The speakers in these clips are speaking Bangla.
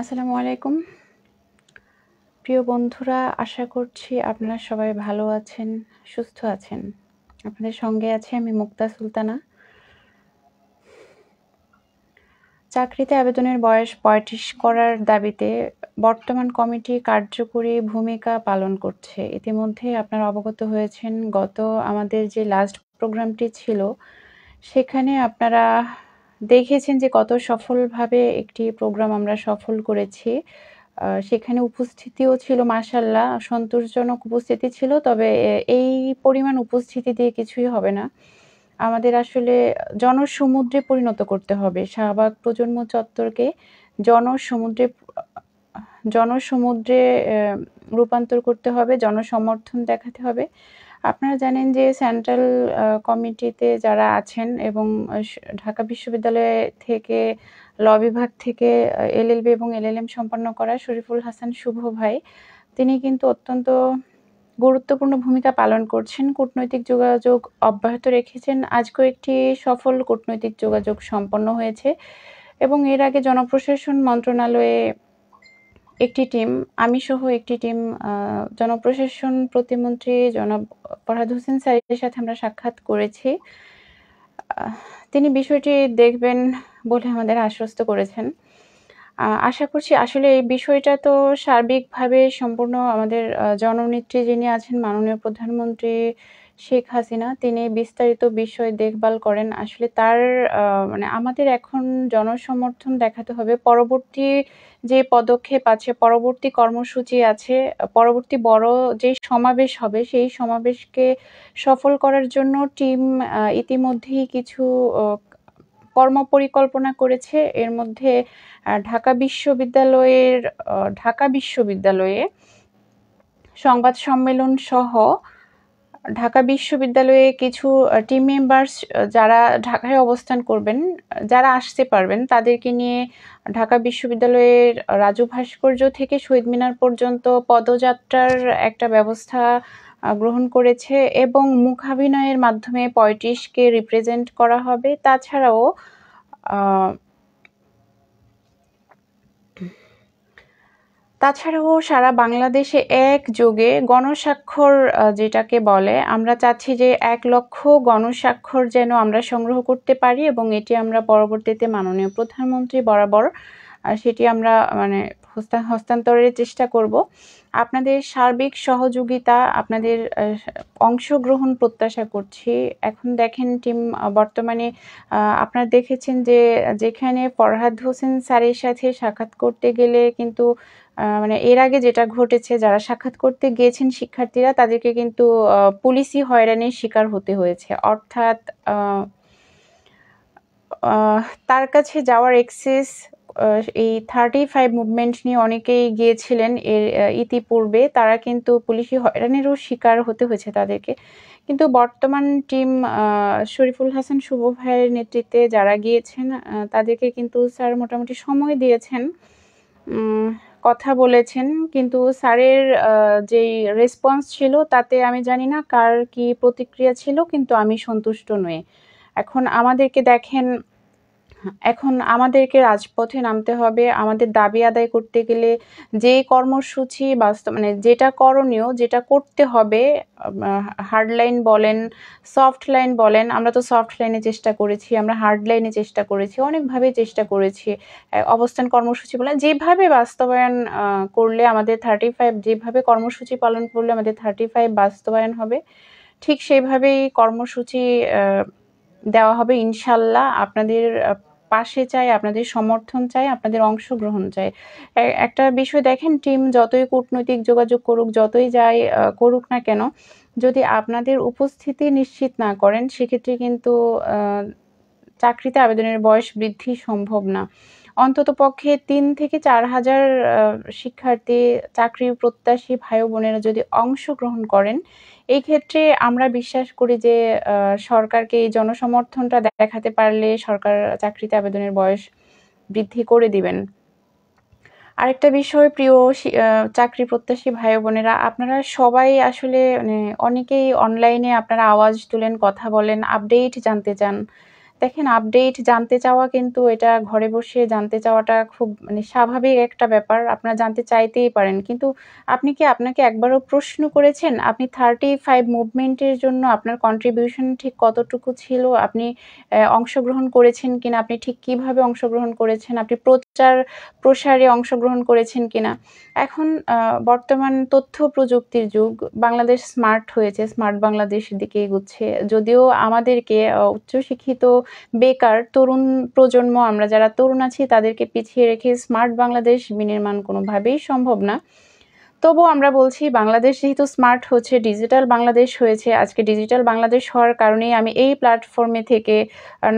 আসসালামু আলাইকুম। প্রিয় বন্ধুরা, আশা করছি আপনারা সবাই ভালো আছেন, সুস্থ আছেন। আপনাদের সঙ্গে আছে আমি মুক্তা সুলতানা। চাকরিতে আবেদনের বয়স পঁয়ত্রিশ করার দাবিতে বর্তমান কমিটি কার্যকরী ভূমিকা পালন করছে। ইতিমধ্যে আপনারা অবগত হয়েছেন, গত আমাদের যে লাস্ট প্রোগ্রামটি ছিল, সেখানে আপনারা দেখেছেন যে কত সফলভাবে একটি প্রোগ্রাম আমরা সফল করেছি। সেখানে উপস্থিতিও ছিল মাসাল্লাহ সন্তোষজনক উপস্থিতি ছিল, তবে এই পরিমাণ উপস্থিতি দিয়ে কিছুই হবে না। আমাদের আসলে জনসমুদ্রে পরিণত করতে হবে। শাহবাগ প্রজন্ম চত্বরকে জনসমুদ্রে জনসমুদ্রে রূপান্তর করতে হবে, জনসমর্থন দেখাতে হবে। আপনারা জানেন যে সেন্ট্রাল কমিটিতে যারা আছেন এবং ঢাকা বিশ্ববিদ্যালয় থেকে, ল বিভাগ থেকে এলএলবি এবং এলএলএম সম্পন্ন করা শরীফুল হাসান শুভ ভাই, তিনি কিন্তু অত্যন্ত গুরুত্বপূর্ণ ভূমিকা পালন করছেন, কূটনৈতিক যোগাযোগ অব্যাহত রেখেছেন। আজকেও একটি সফল কূটনৈতিক যোগাযোগ সম্পন্ন হয়েছে এবং এর আগে জনপ্রশাসন মন্ত্রণালয়ে একটি টিম আমি সহ একটি টিম জনপ্রশাসন প্রতিমন্ত্রী জনাব ফরহাদ হোসেন স্যারের সাথে আমরা সাক্ষাৎ করেছি। তিনি বিষয়টি দেখবেন বলে আমাদের আশ্বস্ত করেছেন। আশা করছি আসলে এই বিষয়টা তো সার্বিকভাবে সম্পূর্ণ আমাদের জননেত্রী যিনি আছেন, মাননীয় প্রধানমন্ত্রী শেখ হাসিনা, তিনি বিস্তারিত বিষয় দেখভাল করেন। আসলে তার মানে আমাদের এখন জনসমর্থন দেখাতে হবে। পরবর্তী যে পদক্ষেপ আছে, পরবর্তী কর্মসূচি আছে, পরবর্তী বড় যে সমাবেশ হবে, সেই সমাবেশকে সফল করার জন্য টিম ইতিমধ্যেই কিছু কর্মপরিকল্পনা করেছে। এর মধ্যে ঢাকা বিশ্ববিদ্যালয়ের ঢাকা বিশ্ববিদ্যালয়ে সংবাদ সম্মেলন সহ ঢাকা বিশ্ববিদ্যালয়ে কিছু টিম মেম্বার্স যারা ঢাকায় অবস্থান করবেন, যারা আসতে পারবেন, তাদেরকে নিয়ে ঢাকা বিশ্ববিদ্যালয়ের রাজু ভাস্কর্য থেকে শহীদ মিনার পর্যন্ত পদযাত্রার একটা ব্যবস্থা গ্রহণ করেছে এবং মুখাভিনয়ের মাধ্যমে পঁয়ত্রিশকে রিপ্রেজেন্ট করা হবে। তাছাড়াও তাছাড়াও সারা বাংলাদেশে এক একযোগে গণস্বাক্ষর যেটাকে বলে, আমরা চাচ্ছি যে এক লক্ষ গণস্বাক্ষর যেন আমরা সংগ্রহ করতে পারি এবং এটি আমরা পরবর্তীতে মাননীয় প্রধানমন্ত্রী বরাবর সেটি আমরা মানে হস্তান্তরের চেষ্টা করব। আপনাদের সার্বিক সহযোগিতা, আপনাদের অংশগ্রহণ প্রত্যাশা করছি। এখন দেখেন টিম বর্তমানে আপনারা দেখেছেন যে যেখানে ফরহাদ হোসেন স্যারের সাথে সাক্ষাৎ করতে গেলে কিন্তু মানে এর আগে যেটা ঘটেছে, যারা সাক্ষাৎ করতে গিয়েছেন শিক্ষার্থীরা, তাদেরকে কিন্তু পুলিশি হয়রানির শিকার হতে হয়েছে। অর্থাৎ তার কাছে যাওয়ার এক্সেস এই থার্টি ফাইভ মুভমেন্ট নিয়ে অনেকেই গিয়েছিলেন। এর ইতিপূর্বে তারা কিন্তু পুলিশি হয়রানিরও শিকার হতে হয়েছে তাদেরকে। কিন্তু বর্তমান টিম শরীফুল হাসান শুভ ভাইয়ের নেতৃত্বে যারা গিয়েছেন তাদেরকে কিন্তু স্যার মোটামুটি সময় দিয়েছেন। কথা বলেছেন, কিন্তু স্যারের যেই রেসপন্স ছিল তাতে আমি জানি না কার কি প্রতিক্রিয়া ছিল, কিন্তু আমি সন্তুষ্ট নই। এখন আমাদেরকে দেখেন এখন আমাদেরকে রাজপথে নামতে হবে। আমাদের দাবি আদায় করতে গেলে যে কর্মসূচি বাস্তব মানে যেটা করণীয় যেটা করতে হবে হার্ড লাইন বলেন সফট লাইন বলেন, আমরা তো সফট লাইনে চেষ্টা করেছি, আমরা হার্ড লাইনে চেষ্টা করেছি অনেকভাবে চেষ্টা করেছি। অবস্থান কর্মসূচি বলেন, যেভাবে বাস্তবায়ন করলে আমাদের থার্টি ফাইভ যেভাবে কর্মসূচি পালন করলে আমাদের থার্টি ফাইভ বাস্তবায়ন হবে, ঠিক সেইভাবেই কর্মসূচি দেওয়া হবে ইনশাল্লাহ। আপনাদের পাশে চাই, আপনাদের সমর্থন চাই, আপনাদের অংশগ্রহণ চাই। একটা বিষয় দেখেন, টিম যতই কূটনৈতিক যোগাযোগ করুক, যতই যাই করুক না কেন, যদি আপনাদের উপস্থিতি নিশ্চিত না করেন, সেক্ষেত্রে কিন্তু চাকরিতে আবেদনের বয়স বৃদ্ধি সম্ভব না। অন্তত পক্ষে তিন থেকে চার হাজার শিক্ষার্থী, চাকরি প্রত্যাশী ভাই বোনেরা যদি অংশগ্রহণ করেন এই ক্ষেত্রে আমরা বিশ্বাস করি যে সরকারকে এই জনসমর্থনটা দেখাতে পারলে সরকার চাকরিতে আবেদনের বয়স বৃদ্ধি করে দিবেন। আরেকটা বিষয়, প্রিয় চাকরি প্রত্যাশী ভাই বোনেরা, আপনারা সবাই আসলে মানে অনেকেই অনলাইনে আপনারা আওয়াজ তুলেন, কথা বলেন আপডেট জানতে চান। দেখেন আপডেট জানতে চাওয়া কিন্তু এটা ঘরে বসে জানতে চাওয়াটা খুব মানে স্বাভাবিক একটা ব্যাপার। আপনারা জানতে চাইতেই পারেন। কিন্তু আপনি কি আপনাকে একবারও প্রশ্ন করেছেন? আপনি থার্টি ফাইভ মুভমেন্টের জন্য আপনার কন্ট্রিবিউশন ঠিক কতটুকু ছিল? আপনি অংশগ্রহণ করেছেন কিনা? আপনি ঠিক কীভাবে অংশগ্রহণ করেছেন? আপনি প্রচার, প্রসারে অংশগ্রহণ করেছেন কিনা? এখন বর্তমান তথ্য প্রযুক্তির যুগ। বাংলাদেশ স্মার্ট হয়েছে। স্মার্ট বাংলাদেশের দিকে এগুচ্ছে। যদিও আমাদেরকে উচ্চশিক্ষিত বেকার তরুণ প্রজন্ম, আমরা যারা তরুণ আছি, তাদেরকে পিছিয়ে রেখে স্মার্ট বাংলাদেশ বিনির্মাণ কোনোভাবেই সম্ভব না। তবু আমরা বলছি, বাংলাদেশ যেহেতু স্মার্ট হচ্ছে, ডিজিটাল বাংলাদেশ হয়েছে, আজকে ডিজিটাল বাংলাদেশ হওয়ার কারণেই আমি এই প্ল্যাটফর্মে থেকে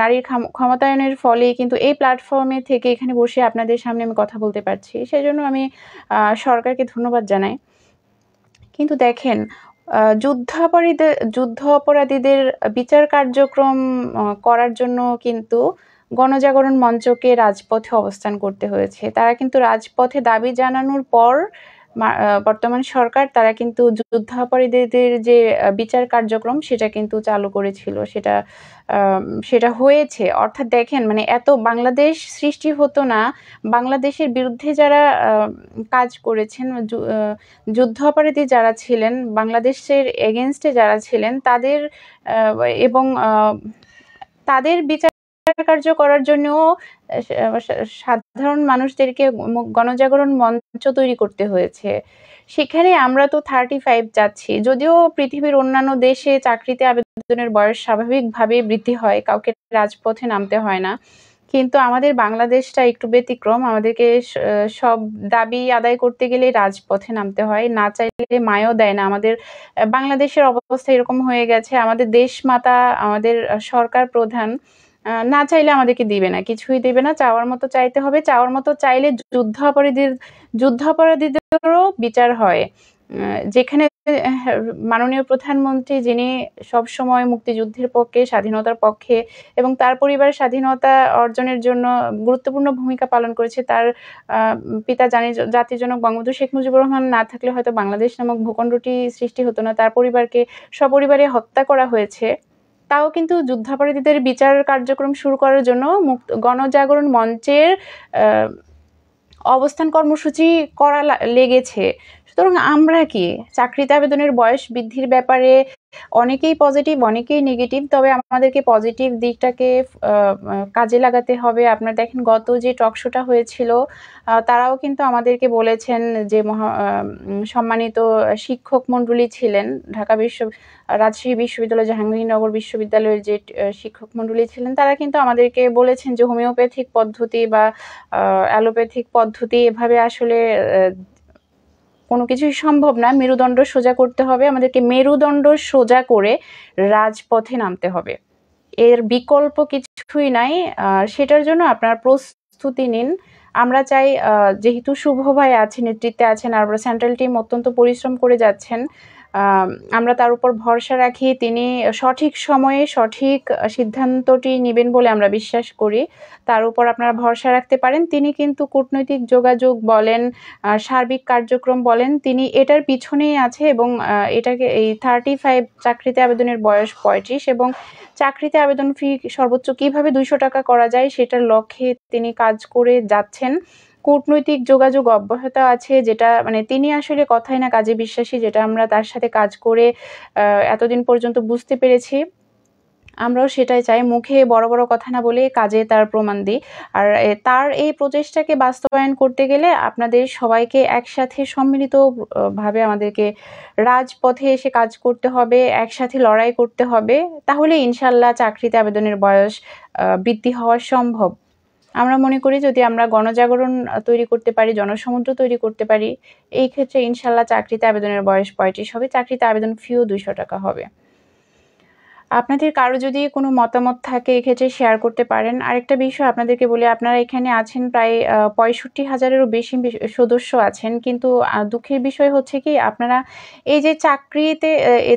নারীর ক্ষমতায়নের ফলে কিন্তু এই প্ল্যাটফর্মে থেকে এখানে বসে আপনাদের সামনে আমি কথা বলতে পারছি। সেই জন্য আমি সরকারকে ধন্যবাদ জানাই। কিন্তু দেখেন যুদ্ধাপরাধীদের যুদ্ধ অপরাধীদের বিচার কার্যক্রম করার জন্য কিন্তু গণজাগরণ মঞ্চকে রাজপথে অবস্থান করতে হয়েছে। তারা কিন্তু রাজপথে দাবি জানানোর পর বর্তমান সরকার, তারা কিন্তু যুদ্ধাপরাধীদের যে বিচার কার্যক্রম, সেটা কিন্তু চালু করেছিল। সেটা সেটা হয়েছে। অর্থাৎ দেখেন মানে এত বাংলাদেশ সৃষ্টি হতো না, বাংলাদেশের বিরুদ্ধে যারা কাজ করেছেন যুদ্ধাপরাধী যারা ছিলেন, বাংলাদেশের এগেনস্টে যারা ছিলেন, তাদের এবং তাদের বিচার কার্য করার জন্য সাধারণ মানুষদেরকে গণজাগরণ মঞ্চ তৈরি করতে হয়েছে। সেখানে আমরা তো থার্টি ফাইভ যাচ্ছি। যদিও পৃথিবীর অন্যান্য দেশে চাকরিতে আবেদনের বয়স স্বাভাবিকভাবে বৃদ্ধি হয়, কাউকে রাজপথে নামতে হয় না। কিন্তু আমাদের বাংলাদেশটা একটু ব্যতিক্রম। আমাদেরকে সব দাবি আদায় করতে গেলে রাজপথে নামতে হয়। না চাইলে মায়ও দেয় না। আমাদের বাংলাদেশের অবস্থা এরকম হয়ে গেছে। আমাদের দেশ মাতা আমাদের সরকার প্রধান না চাইলে আমাদেরকে দিবে না, কিছুই দিবে না। চাওয়ার মতো চাইতে হবে। চাওয়ার মতো চাইলে যুদ্ধ অপরাধীর যুদ্ধ অপরাধীদেরও বিচার হয়। যেখানে মাননীয় প্রধানমন্ত্রী যিনি সবসময় মুক্তিযুদ্ধের পক্ষে, স্বাধীনতার পক্ষে এবং তার পরিবারের স্বাধীনতা অর্জনের জন্য গুরুত্বপূর্ণ ভূমিকা পালন করেছে, তার পিতা জানি জাতির জনক বঙ্গবন্ধু শেখ মুজিবুর রহমান না থাকলে হয়তো বাংলাদেশ নামক ভূখণ্ডটি সৃষ্টি হতো না। তার পরিবারকে, সপরিবারে হত্যা করা হয়েছে। তাও কিন্তু যুদ্ধাপরাধীদের বিচার কার্যক্রম শুরু করার জন্য মুক্ত গণজাগরণ মঞ্চের অবস্থান কর্মসূচি করা লেগেছে। সুতরাং আমরা কি চাকরিতে আবেদনের বয়স বৃদ্ধির ব্যাপারে অনেকেই পজিটিভ অনেকেই নেগেটিভ তবে আমাদেরকে পজিটিভ দিকটাকে কাজে লাগাতে হবে। আপনার দেখেন গত যে টকশোটা হয়েছিল তারাও কিন্তু আমাদেরকে বলেছেন যে মহা সম্মানিত শিক্ষক মণ্ডলী ছিলেন। ঢাকা বিশ্ব, রাজশাহী বিশ্ববিদ্যালয়, জাহাঙ্গীরনগর বিশ্ববিদ্যালয়ের যে শিক্ষক মণ্ডলী ছিলেন, তারা কিন্তু আমাদেরকে বলেছেন যে হোমিওপ্যাথিক পদ্ধতি বা অ্যালোপ্যাথিক পদ্ধতি এভাবে আসলে কোনো কিছুই সম্ভব না। মেরুদণ্ড সোজা করতে হবে। আমাদেরকে মেরুদণ্ড সোজা করে রাজপথে নামতে হবে। এর বিকল্প কিছুই নাই। সেটার জন্য আপনার প্রস্তুতি নিন। আমরা চাই যেহেতু শুভ ভাই আছে নেতৃত্বে আছেন, আর সেন্ট্রাল টিম অত্যন্ত পরিশ্রম করে যাচ্ছেন আমরা তার উপর ভরসা রাখি, তিনি সঠিক সময়ে সঠিক সিদ্ধান্তটি নেবেন বলে আমরা বিশ্বাস করি। তার উপর আপনারা ভরসা রাখতে পারেন। তিনি কিন্তু কূটনৈতিক যোগাযোগ বলেন সার্বিক কার্যক্রম বলেন, তিনি এটার পিছনেই আছে এবং এটাকে এই থার্টি ফাইভ চাকরিতে আবেদনের বয়স পঁয়ত্রিশ এবং চাকরিতে আবেদন ফি সর্বোচ্চ কীভাবে দুইশো টাকা করা যায় সেটার লক্ষ্যে তিনি কাজ করে যাচ্ছেন। কূটনৈতিক যোগাযোগ অব্যাহত আছে, যেটা মানে তিনি আসলে কথাই না, কাজে বিশ্বাসী, যেটা আমরা তার সাথে কাজ করে এতদিন পর্যন্ত বুঝতে পেরেছি। আমরাও সেটাই চাই, মুখে বড় বড় কথা না বলে কাজে তার প্রমাণ দিই। আর তার এই প্রচেষ্টাকে বাস্তবায়ন করতে গেলে আপনাদের সবাইকে একসাথে সম্মিলিতভাবে আমাদেরকে রাজপথে এসে কাজ করতে হবে, একসাথে লড়াই করতে হবে, তাহলে ইনশাল্লাহ চাকরিতে আবেদনের বয়স বৃদ্ধি হওয়া সম্ভব। আমরা মনে করি যদি আমরা গণজাগরণ তৈরি করতে পারি, জনসমুদ্র তৈরি করতে পারি, এই ক্ষেত্রে ইনশাল্লাহ চাকরিতে আবেদনের বয়স পঁয়ত্রিশ হবে। চাকরিতে আবেদন ফিও দুইশো টাকা হবে। আপনাদের কারও যদি কোনো মতামত থাকে, এক্ষেত্রে শেয়ার করতে পারেন। আরেকটা বিষয় আপনাদেরকে বলি, আপনারা এখানে আছেন প্রায় পঁয়ষট্টি হাজারেরও বেশি সদস্য আছেন। কিন্তু দুঃখের বিষয় হচ্ছে কি, আপনারা এই যে চাকরিতে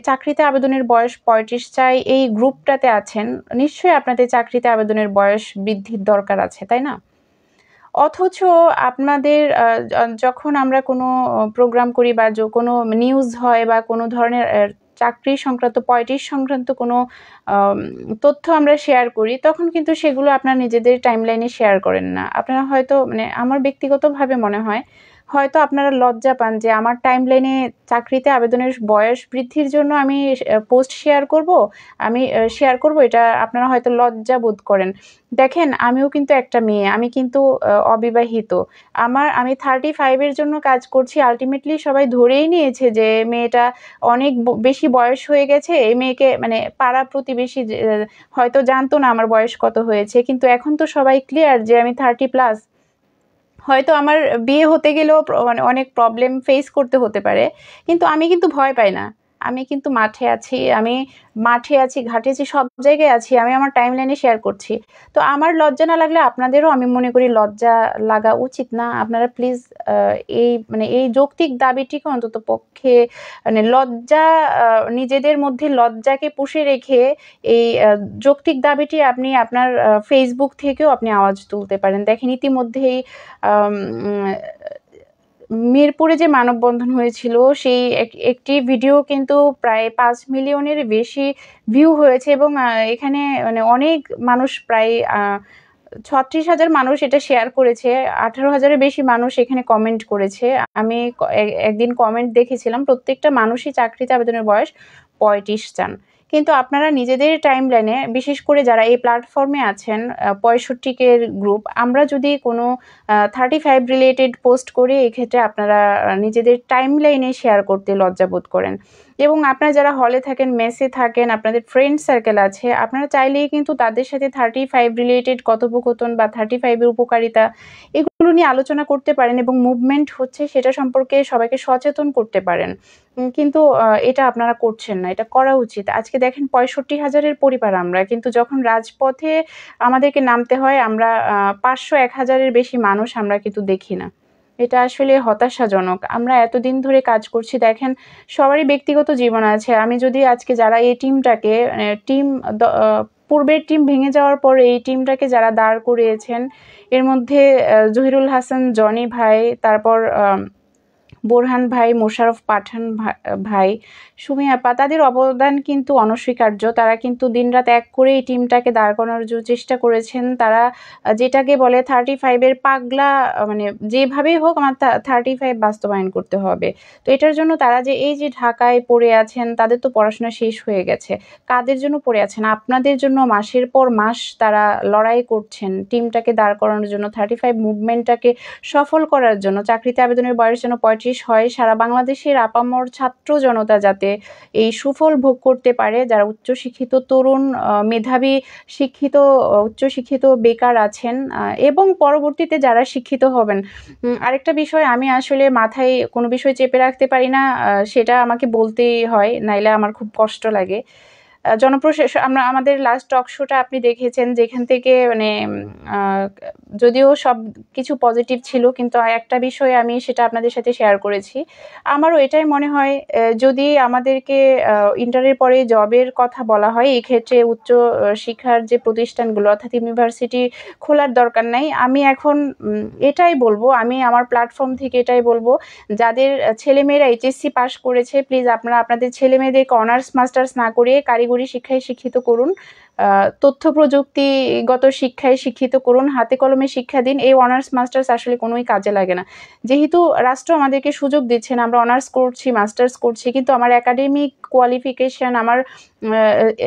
চাকরিতে আবেদনের বয়স পঁয়ত্রিশ, চাই এই গ্রুপটাতে আছেন, নিশ্চয়ই আপনাদের চাকরিতে আবেদনের বয়স বৃদ্ধির দরকার আছে, তাই না? অথচ আপনাদের যখন আমরা কোনো প্রোগ্রাম করি বা কোনো নিউজ হয় বা কোনো ধরনের চাকরি সংক্রান্ত পয়েটিস সংক্রান্ত কোনো তথ্য আমরা শেয়ার করি, তখন কিন্তু সেগুলো আপনারা নিজেদের টাইমলাইনে শেয়ার করেন না। আপনারা হয়তো মানে আমার ব্যক্তিগতভাবে মনে হয় হয়তো আপনারা লজ্জা পান যে আমার টাইম লাইনে চাকরিতে আবেদনের বয়স বৃদ্ধির জন্য আমি পোস্ট শেয়ার করব, আমি শেয়ার করব, এটা আপনারা হয়তো লজ্জা বোধ করেন। দেখেন, আমিও কিন্তু একটা মেয়ে, আমি কিন্তু অবিবাহিত। আমার, আমি থার্টি ফাইভের জন্য কাজ করছি আলটিমেটলি সবাই ধরেই নিয়েছে যে মেয়েটা অনেক বেশি বয়স হয়ে গেছে, এই মেয়েকে মানে পাড়া প্রতিবেশী হয়তো জানতো না আমার বয়স কত হয়েছে, কিন্তু এখন তো সবাই ক্লিয়ার যে আমি থার্টি প্লাস হয়তো আমার বিয়ে হতে গেলেও মানে অনেক প্রবলেম ফেস করতে হতে পারে। কিন্তু আমি কিন্তু ভয় পাই না। আমি কিন্তু মাঠে আছি, আমি মাঠে আছি, ঘাটে আছি, সব জায়গায় আছি, আমি আমার টাইম লাইনে শেয়ার করছি। তো আমার লজ্জা না লাগলে আপনাদেরও আমি মনে করি লজ্জা লাগা উচিত না। আপনারা প্লিজ এই মানে এই যৌক্তিক দাবিটিকে অন্তত পক্ষে মানে লজ্জা নিজেদের মধ্যে লজ্জাকে পুষে রেখে এই যৌক্তিক দাবিটি আপনি আপনার ফেসবুক থেকেও আপনি আওয়াজ তুলতে পারেন। দেখেন ইতিমধ্যেই মিরপুরে যে মানববন্ধন হয়েছিল, সেই একটি ভিডিও কিন্তু প্রায় পাঁচ মিলিয়নের বেশি ভিউ হয়েছে এবং এখানে মানে অনেক মানুষ প্রায় ছত্রিশ হাজার মানুষ এটা শেয়ার করেছে, আঠারো হাজারের বেশি মানুষ এখানে কমেন্ট করেছে। আমি একদিন কমেন্ট দেখেছিলাম, প্রত্যেকটা মানুষই চাকরিতে আবেদনের বয়স পঁয়ত্রিশ চান। কিন্তু আপনারা নিজেদের টাইম লাইনে বিশেষ করে যারা এই প্ল্যাটফর্মে আছেন পঁয়ষট্টিকের গ্রুপ আমরা যদি কোনো থার্টি ফাইভ রিলেটেড পোস্ট করি, এক্ষেত্রে আপনারা নিজেদের টাইম লাইনে শেয়ার করতে লজ্জাবোধ করেন। এবং আপনারা যারা হলে থাকেন মেসে থাকেন, আপনাদের ফ্রেন্ড সার্কেল আছে, আপনারা চাইলেই কিন্তু তাদের সাথে থার্টি ফাইভ রিলেটেড কথোপকথন বা থার্টি ফাইভের উপকারিতা এগুলো নিয়ে আলোচনা করতে পারেন এবং মুভমেন্ট হচ্ছে সেটা সম্পর্কে সবাইকে সচেতন করতে পারেন। কিন্তু এটা আপনারা করছেন না, এটা করা উচিত। আজকে দেখেন পঁয়ষট্টি হাজারের পরিবার আমরা, কিন্তু যখন রাজপথে আমাদেরকে নামতে হয়, আমরা পাঁচশো এক হাজারের বেশি মানুষ আমরা কিন্তু দেখি না। এটা আসলে হতাশাজনক। আমরা এতদিন ধরে কাজ করছি, দেখেন, সবারই ব্যক্তিগত জীবন আছে। আমি যদি আজকে যারা এই টিমটাকে টিম পূর্বের টিম ভেঙে যাওয়ার পর এই টিমটাকে যারা দাঁড় করিয়েছেন, এর মধ্যে জহিরুল হাসান, জনি ভাই, তারপর বোরহান ভাই, মোশারফ পাঠান ভাই সুমি আপা তাদের অবদান কিন্তু অনস্বীকার্য। তারা কিন্তু দিনরাত এক করে এই টিমটাকে দাঁড় করানোর চেষ্টা করেছেন, তারা যেটাকে বলে থার্টি ফাইভের পাগলা মানে যেভাবেই হোক আমার থার্টি ফাইভ বাস্তবায়ন করতে হবে। তো এটার জন্য তারা যে এই যে ঢাকায় পড়ে আছেন, তাদের তো পড়াশোনা শেষ হয়ে গেছে। কাদের জন্য পড়ে আছেন? আপনাদের জন্য মাসের পর মাস তারা লড়াই করছেন টিমটাকে দাঁড় করানোর জন্য থার্টি ফাইভ মুভমেন্টটাকে সফল করার জন্য, চাকরিতে আবেদনের বয়স যেন পঁয়ত্রিশ হয়, সারা বাংলাদেশের আপামর ছাত্র জনতা যাতে এই সুফল ভোগ করতে পারে, যারা উচ্চশিক্ষিত তরুণ মেধাবী শিক্ষিত উচ্চশিক্ষিত বেকার আছেন এবং পরবর্তীতে যারা শিক্ষিত হবেন। আরেকটা বিষয় আমি আসলে মাথায় কোনো বিষয় চেপে রাখতে পারি না সেটা আমাকে বলতেই হয়, নাইলে আমার খুব কষ্ট লাগে। জনপ্রশাস আমরা, আমাদের লাস্ট টক শোটা আপনি দেখেছেন, যেখান থেকে মানে যদিও সব কিছু পজিটিভ ছিল, কিন্তু একটা বিষয় আমি সেটা আপনাদের সাথে শেয়ার করেছি। আমারও এটাই মনে হয় যদি আমাদেরকে ইন্টারের পরে জবের কথা বলা হয়, এক্ষেত্রে উচ্চ শিক্ষার যে প্রতিষ্ঠানগুলো, অর্থাৎ ইউনিভার্সিটি খোলার দরকার নাই। আমি এখন এটাই বলব, আমি আমার প্ল্যাটফর্ম থেকে এটাই বলব, যাদের ছেলেমেয়েরা এইচএসসি পাশ করেছে প্লিজ আপনারা, আপনাদের ছেলেমেয়েদেরকে অনার্স মাস্টার্স না করে কারিগরি কারিগরি শিক্ষায় শিক্ষিত করুন। তথ্য প্রযুক্তিগত শিক্ষায় শিক্ষিত করুন, হাতে কলমে শিক্ষা দিন। এই অনার্স মাস্টার্স আসলে কোনোই কাজে লাগে না। যেহেতু রাষ্ট্র আমাদেরকে সুযোগ দিচ্ছেন আমরা অনার্স করছি মাস্টার্স করছি, কিন্তু আমার একাডেমিক কোয়ালিফিকেশন আমার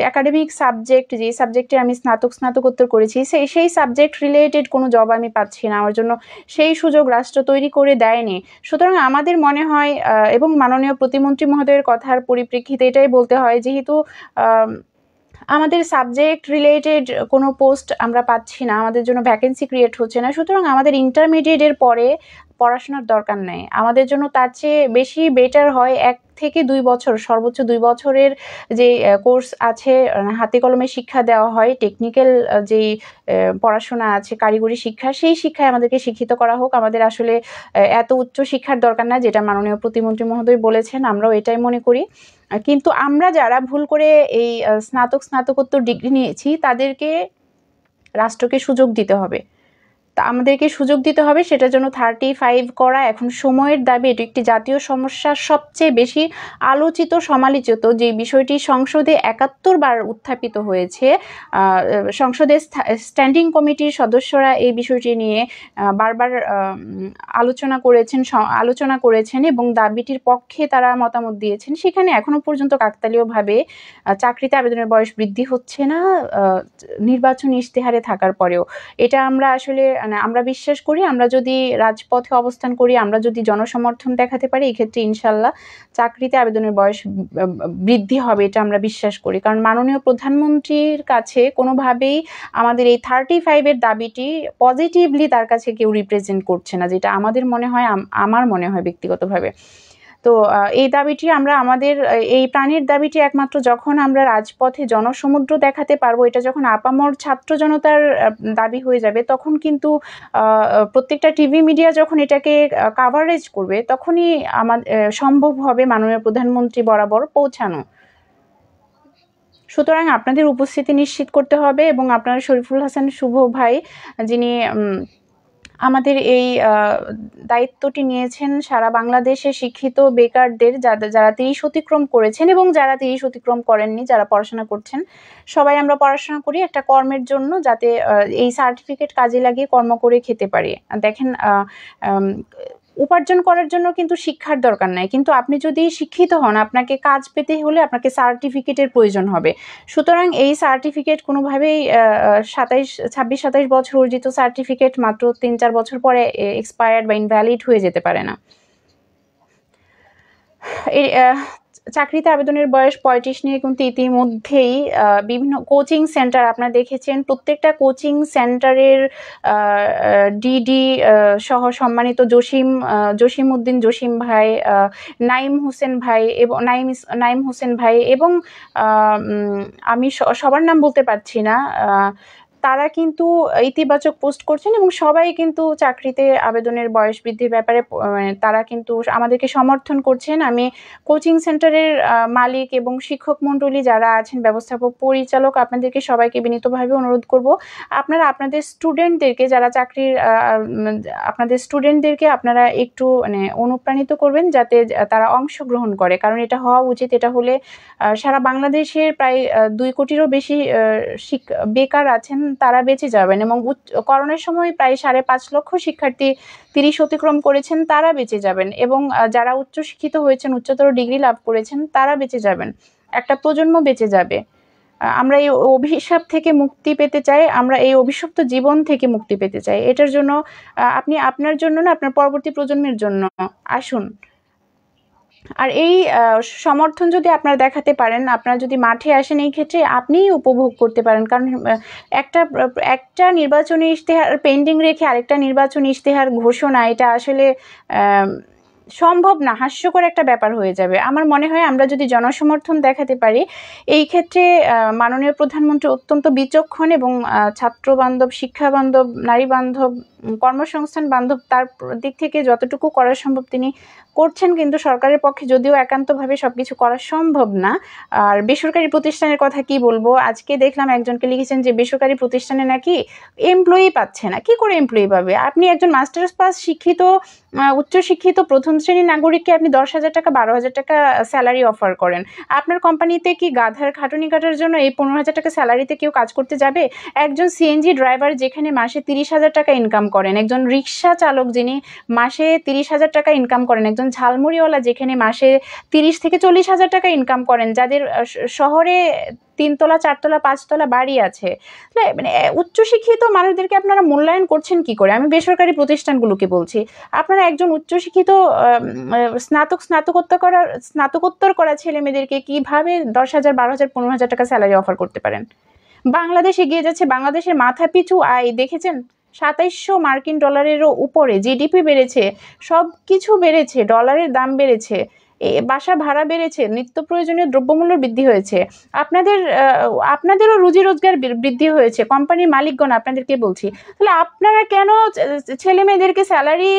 একাডেমিক সাবজেক্ট যে সাবজেক্টে আমি স্নাতক, স্নাতকোত্তর করেছি সেই সেই সাবজেক্ট রিলেটেড কোনো জব আমি পাচ্ছি না। আমার জন্য সেই সুযোগ রাষ্ট্র তৈরি করে দেয়নি। সুতরাং আমাদের মনে হয় এবং মাননীয় প্রতিমন্ত্রী মহোদয়ের কথার পরিপ্রেক্ষিতে এটাই বলতে হয়, যেহেতু আমাদের সাবজেক্ট রিলেটেড কোনো পোস্ট আমরা পাচ্ছি না, আমাদের জন্য ভ্যাকেন্সি ক্রিয়েট হচ্ছে না। সুতরাং আমাদের ইন্টারমিডিয়েটের পরে পড়াশোনার দরকার নেই। আমাদের জন্য তার চেয়ে বেশি বেটার হয় এক থেকে দুই বছর, সর্বোচ্চ দুই বছরের যে কোর্স আছে হাতে কলমে শিক্ষা দেওয়া হয় টেকনিক্যাল যেই পড়াশোনা আছে, কারিগরি শিক্ষা, সেই শিক্ষায় আমাদেরকে শিক্ষিত করা হোক। আমাদের আসলে এত উচ্চ শিক্ষার দরকার না, যেটা মাননীয় প্রতিমন্ত্রী মহোদয় বলেছেন, আমরাও এটাই মনে করি। কিন্তু আমরা যারা ভুল করে এই স্নাতক, স্নাতকোত্তর ডিগ্রি নিয়েছি, তাদেরকে রাষ্ট্রকে সুযোগ দিতে হবে। তা আমাদেরকে সুযোগ দিতে হবে, সেটার জন্য থার্টি ফাইভ করা এখন সময়ের দাবি, এটি একটি জাতীয় সমস্যা সবচেয়ে বেশি আলোচিত, সমালোচিত, যে বিষয়টি সংসদে একাত্তর বার উত্থাপিত হয়েছে। সংসদের স্ট্যান্ডিং কমিটির সদস্যরা এই বিষয়টি নিয়ে বারবার আলোচনা করেছেন আলোচনা করেছেন এবং দাবিটির পক্ষে তারা মতামত দিয়েছেন। সেখানে এখনও পর্যন্ত কাকতালীয়ভাবে চাকরিতে আবেদনের বয়স বৃদ্ধি হচ্ছে না নির্বাচন ইশতেহারে থাকার পরেও। এটা আমরা আসলে মানে আমরা বিশ্বাস করি, আমরা যদি রাজপথে অবস্থান করি, আমরা যদি জনসমর্থন দেখাতে পারি, এক্ষেত্রে ইনশাল্লাহ চাকরিতে আবেদনের বয়স বৃদ্ধি হবে, এটা আমরা বিশ্বাস করি। কারণ মাননীয় প্রধানমন্ত্রীর কাছে কোনোভাবেই আমাদের এই থার্টি ফাইভের দাবিটি পজিটিভলি তার কাছে কেউ রিপ্রেজেন্ট করছে না, যেটা আমাদের মনে হয় আমার মনে হয় ব্যক্তিগতভাবে। তো এই দাবিটি আমরা আমাদের, এই প্রাণীর দাবিটি একমাত্র যখন আমরা রাজপথে জনসমুদ্র দেখাতে পারব, এটা যখন আপামর ছাত্র জনতার দাবি হয়ে যাবে, তখন কিন্তু প্রত্যেকটা টিভি মিডিয়া যখন এটাকে কাভারেজ করবে, তখনই আমার সম্ভব হবে মাননীয় প্রধানমন্ত্রী বরাবর পৌঁছানো। সুতরাং আপনাদের উপস্থিতি নিশ্চিত করতে হবে এবং আপনারা শরীফুল হাসান শুভ ভাই, যিনি আমাদের এই দায়িত্বটি নিয়েছেন সারা বাংলাদেশে শিক্ষিত বেকারদের যাদের যারা তিরিশ অতিক্রম করেছেন এবং যারা তিরিশ অতিক্রম করেননি, যারা পড়াশোনা করছেন। সবাই আমরা পড়াশোনা করি একটা কর্মের জন্য যাতে এই সার্টিফিকেট কাজে লাগিয়ে কর্ম করে খেতে পারি। দেখেন উপার্জন করার জন্য কিন্তু শিক্ষার দরকার নাই। কিন্তু আপনি যদি শিক্ষিত হন, আপনাকে কাজ পেতে হলে আপনাকে সার্টিফিকেটের প্রয়োজন হবে। সুতরাং এই সার্টিফিকেট কোনোভাবেই সাতাইশ, ছাব্বিশ, সাতাইশ বছর অর্জিত সার্টিফিকেট মাত্র তিন, চার বছর পরে এক্সপায়ার্ড বা ইনভ্যালিড হয়ে যেতে পারে না। চাকরিতে আবেদনের বয়স পঁয়ত্রিশ নিয়ে কিন্তু ইতিমধ্যেই বিভিন্ন কোচিং সেন্টার আপনারা দেখেছেন। প্রত্যেকটা কোচিং সেন্টারের ডিডি সহ সম্মানিত জসিম জসিম উদ্দিন জসিম ভাই নাইম হোসেন ভাই এবং, নাইম নাইম হোসেন ভাই এবং আমি সবার নাম বলতে পারছি না। তারা কিন্তু ইতিবাচক পোস্ট করছেন এবং সবাই কিন্তু চাকরিতে আবেদনের বয়স বৃদ্ধির ব্যাপারে মানে তারা কিন্তু আমাদেরকে সমর্থন করছেন। আমি কোচিং সেন্টারের মালিক এবং শিক্ষক মণ্ডলী যারা আছেন, ব্যবস্থাপক, পরিচালক, আপনাদেরকে সবাইকে বিনীতভাবে অনুরোধ করব। আপনারা আপনাদের স্টুডেন্টদেরকে যারা চাকরির আপনাদের স্টুডেন্টদেরকে আপনারা একটু মানে অনুপ্রাণিত করবেন যাতে তারা অংশগ্রহণ করে। কারণ এটা হওয়া উচিত। এটা হলে সারা বাংলাদেশের প্রায় দুই কোটিরও বেশি বেকার আছেন তারা বেঁচে যাবেন এবং করোনার সময় প্রায় সাড়ে পাঁচ লক্ষ শিক্ষার্থী তিরিশ অতিক্রম করেছেন, তারা বেঁচে যাবেন এবং যারা উচ্চশিক্ষিত হয়েছেন, উচ্চতর ডিগ্রি লাভ করেছেন, তারা বেঁচে যাবেন। একটা প্রজন্ম বেঁচে যাবে। আমরা এই অভিশাপ থেকে মুক্তি পেতে চাই, আমরা এই অভিশপ্ত জীবন থেকে মুক্তি পেতে চাই। এটার জন্য আপনি আপনার জন্য না, আপনার পরবর্তী প্রজন্মের জন্য আসুন। আর এই সমর্থন যদি আপনারা দেখাতে পারেন, আপনারা যদি মাঠে আসেন, এই ক্ষেত্রে আপনিই উপভোগ করতে পারেন। কারণ একটা একটা নির্বাচনী ইশতেহার পেন্ডিং রেখে আরেকটা নির্বাচনী ইশতেহার ঘোষণা, এটা আসলে সম্ভব না, হাস্যকর একটা ব্যাপার হয়ে যাবে। আমার মনে হয় আমরা যদি জনসমর্থন দেখাতে পারি, এই ক্ষেত্রে মাননীয় প্রধানমন্ত্রী অত্যন্ত বিচক্ষণ এবং ছাত্র বান্ধব শিক্ষা বান্ধব নারী বান্ধব কর্মসংস্থান বান্ধব তার দিক থেকে যতটুকু করা সম্ভব তিনি করছেন, কিন্তু সরকারের পক্ষে যদিও একান্তভাবে সব কিছু করা সম্ভব না। আর বেসরকারি প্রতিষ্ঠানের কথা কি বলব? আজকে দেখলাম একজনকে লিখেছেন যে বেসরকারি প্রতিষ্ঠানে নাকি এমপ্লয়ি পাচ্ছে না। কি করে এমপ্লয়ি পাবে? আপনি একজন মাস্টার্স পাস শিক্ষিত উচ্চশিক্ষিত প্রথম শ্রেণির নাগরিককে আপনি দশ হাজার টাকা, বারো হাজার টাকা স্যালারি অফার করেন। আপনার কোম্পানিতে কি গাধার খাটুনি কাটার জন্য এই পনেরো হাজার টাকা স্যালারিতে কেউ কাজ করতে যাবে? একজন সিএনজি ড্রাইভার যেখানে মাসে তিরিশ হাজার টাকা ইনকাম করেন। একজন রিক্সা চালক যিনি মাসে তিরিশ হাজার টাকা ইনকাম করেন, একজন ঝালমুড়িওয়ালা যেখানে মাসে তিরিশ থেকে চল্লিশ হাজার টাকা ইনকাম করেন, যাদের শহরে তিনতলা, চারতলা, পাঁচতলা বাড়ি আছে। মানে উচ্চশিক্ষিত মানুষদেরকে আপনারা মূল্যায়ন করছেন কি করে? আমি বেসরকারি প্রতিষ্ঠানগুলোকে বলছি। আপনারা একজন উচ্চশিক্ষিত স্নাতক, স্নাতকোত্তর করা স্নাতকোত্তর করা ছেলে মেয়েদেরকে কীভাবে দশ হাজার, বারো হাজার, পনেরো হাজার টাকা স্যালারি অফার করতে পারেন? বাংলাদেশ এগিয়ে যাচ্ছে, বাংলাদেশের মাথা পিছু আয়, দেখেছেন? সাতাইশশো মার্কিন ডলারেরও উপরে জিডিপি বেড়েছে সব কিছু বেড়েছে ডলারের দাম বেড়েছে। বাসা ভাড়া বেড়েছে, নিত্য প্রয়োজনীয় দ্রব্যমূল্য বৃদ্ধি হয়েছে, আপনাদের আপনাদেরও রুজি রোজগার বৃদ্ধি হয়েছে, কোম্পানির মালিকগণ, আপনাদেরকে বলছি। তাহলে আপনারা কেন ছেলে মেয়েদেরকে স্যালারি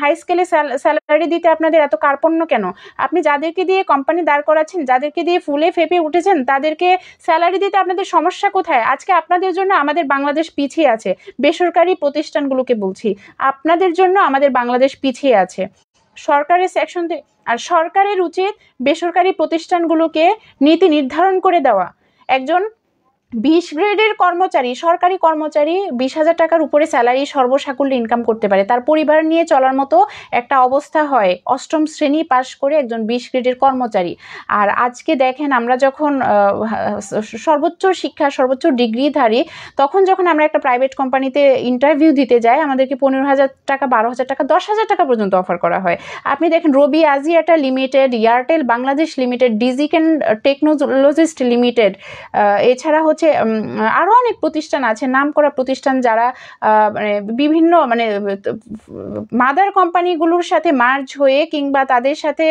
হাই স্কেলে স্যালারি দিতে আপনাদের এত কার্পণ্য কেন? আপনি যাদেরকে দিয়ে কোম্পানি দাঁড় করাচ্ছেন, যাদেরকে দিয়ে ফুলে ফেপে উঠেছেন, তাদেরকে স্যালারি দিতে আপনাদের সমস্যা কোথায়? আজকে আপনাদের জন্য আমাদের বাংলাদেশ পিছিয়ে আছে, বেসরকারি প্রতিষ্ঠানগুলোকে বলছি। আপনাদের জন্য আমাদের বাংলাদেশ পিছিয়ে আছে। সরকারের সেকশন আর সরকারের উচিত বেসরকারি প্রতিষ্ঠানগুলোকে নীতি নির্ধারণ করে দেওয়া। একজন বিশ গ্রেডের কর্মচারী, সরকারি কর্মচারী বিশ হাজার টাকার উপরে স্যালারি সর্বসাকুল্যে ইনকাম করতে পারে। তার পরিবার নিয়ে চলার মতো একটা অবস্থা হয়। অষ্টম শ্রেণি পাশ করে একজন বিশ গ্রেডের কর্মচারী। আর আজকে দেখেন আমরা যখন সর্বোচ্চ শিক্ষা, সর্বোচ্চ ডিগ্রিধারী, তখন যখন আমরা একটা প্রাইভেট কোম্পানিতে ইন্টারভিউ দিতে যাই, আমাদেরকে পনেরো হাজার টাকা, বারো হাজার টাকা, দশ হাজার টাকা পর্যন্ত অফার করা হয়। আপনি দেখেন Robi Axiata Limited Airtel Bangladesh Limited Digicon Technologist Limited এছাড়া হচ্ছে হচ্ছে আরও অনেক প্রতিষ্ঠান আছে নাম করা প্রতিষ্ঠান যারা মানে বিভিন্ন মানে মাদার কোম্পানিগুলোর সাথে মার্জ হয়ে কিংবা তাদের সাথে